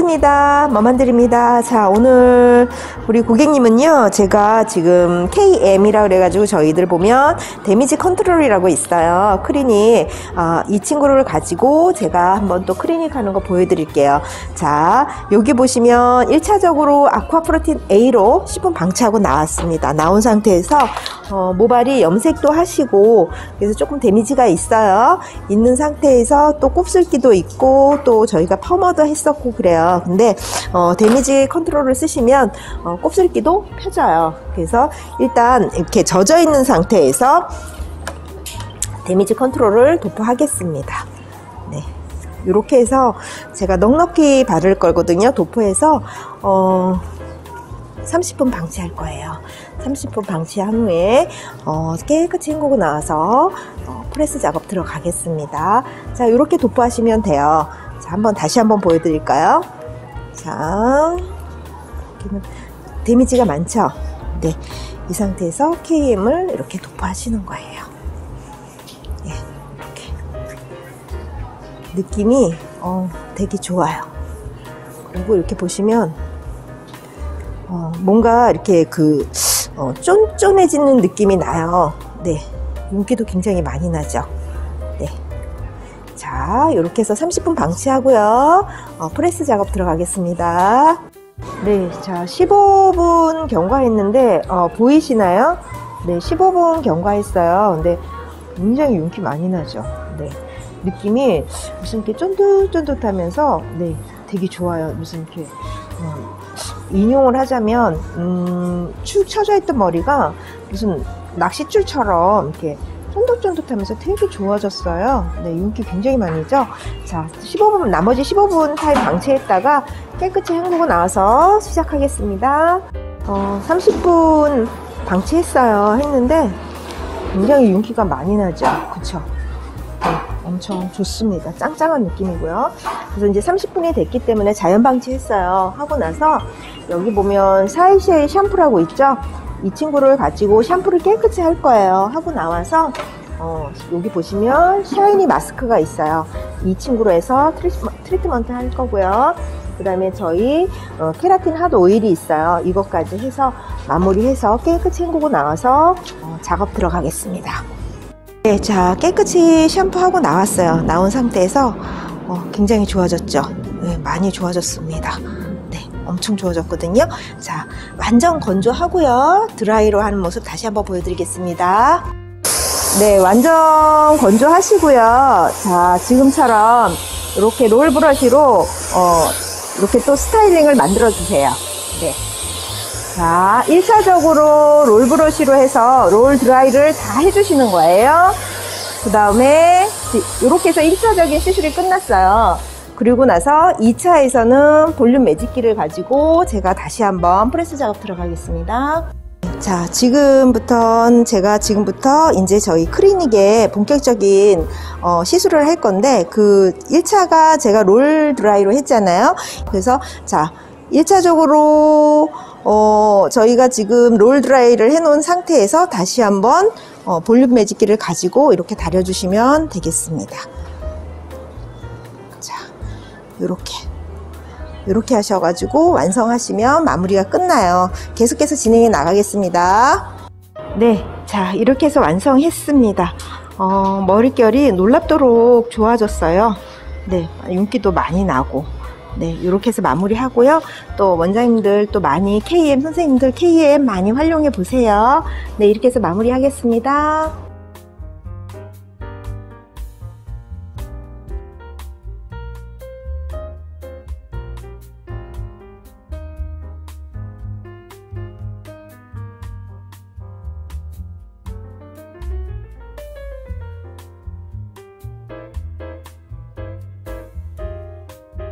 반갑습니다. 머만드립니다. 자, 오늘 우리 고객님은요, 제가 지금 KM이라 그래가지고 저희들 보면 damage control이라고 있어요. 클리닉. 아, 이 친구를 가지고 제가 한번 또 클리닉 하는 거 보여드릴게요. 자, 여기 보시면 1차적으로 아쿠아 프로틴 A로 10분 방치하고 나왔습니다. 나온 상태에서 어, 모발이 염색도 하시고 그래서 조금 damage가 있어요. 있는 상태에서 또 곱슬기도 있고 또 저희가 펌도 했었고 그래요. 근데 어, damage control을 쓰시면 어, 곱슬기도 펴져요. 그래서 일단 이렇게 젖어 있는 상태에서 damage control을 도포하겠습니다. 네. 이렇게 해서 제가 넉넉히 바를 거거든요. 도포해서 어 30분 방치할 거예요. 30분 방치한 후에 어, 깨끗이 헹구고 나와서 어, 프레스 작업 들어가겠습니다. 자, 이렇게 도포하시면 돼요. 자, 한번 다시 한번 보여드릴까요? 자, 여기는 데미지가 많죠? 네, 이 상태에서 KM을 이렇게 도포하시는 거예요. 예, 이렇게 느낌이 어, 되게 좋아요. 그리고 이렇게 보시면 어, 뭔가 이렇게 그 어, 쫀쫀해지는 느낌이 나요. 네, 윤기도 굉장히 많이 나죠. 네. 자, 이렇게 해서 30분 방치하고요. 어, 프레스 작업 들어가겠습니다. 네, 자, 15분 경과했는데 어, 보이시나요? 네, 15분 경과했어요. 근데 굉장히 윤기 많이 나죠. 네, 느낌이 무슨 이렇게 쫀득쫀득하면서 네, 되게 좋아요. 무슨 이렇게 어, 인용을 하자면 음, 축 처져 있던 머리가 무슨 낚싯줄처럼 이렇게 쫀득쫀득하면서 되게 좋아졌어요. 네, 윤기 굉장히 많이 죠. 자, 15분 나머지 15분 타임 방치했다가 깨끗이 헹구고 나와서 시작하겠습니다. 어, 30분 방치했어요. 했는데 굉장히 윤기가 많이 나죠. 그쵸? 네, 엄청 좋습니다. 짱짱한 느낌이고요. 그래서 이제 30분이 됐기 때문에 자연 방치했어요. 하고 나서 여기 보면 사이쉐이 샴푸라고 있죠? 이 친구를 가지고 샴푸를 깨끗이 할 거예요. 하고 나와서 어, 여기 보시면 shiny 마스크가 있어요. 이 친구로 해서 트리트먼트 할 거고요. 그 다음에 저희 어, 케라틴 핫 오일이 있어요. 이것까지 해서 마무리해서 깨끗이 헹구고 나와서 어, 작업 들어가겠습니다. 네, 자 깨끗이 샴푸하고 나왔어요. 나온 상태에서 어, 굉장히 좋아졌죠. 네, 많이 좋아졌습니다. 네, 엄청 좋아졌거든요. 자, 완전 건조하고요. 드라이로 하는 모습 다시 한번 보여드리겠습니다. 네, 완전 건조하시고요. 자, 지금처럼 이렇게 롤 브러쉬로 어, 이렇게 또 스타일링을 만들어 주세요. 네. 자, 1차적으로 롤 브러쉬로 해서 롤 드라이를 다 해주시는 거예요. 그 다음에 이렇게 해서 1차적인 시술이 끝났어요. 그리고 나서 2차에서는 볼륨 매직기를 가지고 제가 다시 한번 프레스 작업 들어가겠습니다. 자, 지금부터 제가 지금부터 이제 저희 클리닉에 본격적인 어, 시술을 할 건데 그 1차가 제가 롤 드라이로 했잖아요. 그래서 자, 1차적으로 어, 저희가 지금 롤 드라이를 해 놓은 상태에서 다시 한번 어, 볼륨 매직기를 가지고 이렇게 다려주시면 되겠습니다. 자, 이렇게. 이렇게 하셔가지고 완성하시면 마무리가 끝나요. 계속해서 진행해 나가겠습니다. 네, 자, 이렇게 해서 완성했습니다. 어, 머릿결이 놀랍도록 좋아졌어요. 네, 윤기도 많이 나고. 네, 이렇게 해서 마무리하고요. 또 원장님들 또 많이 KM 선생님들 KM 많이 활용해 보세요. 네, 이렇게 해서 마무리하겠습니다.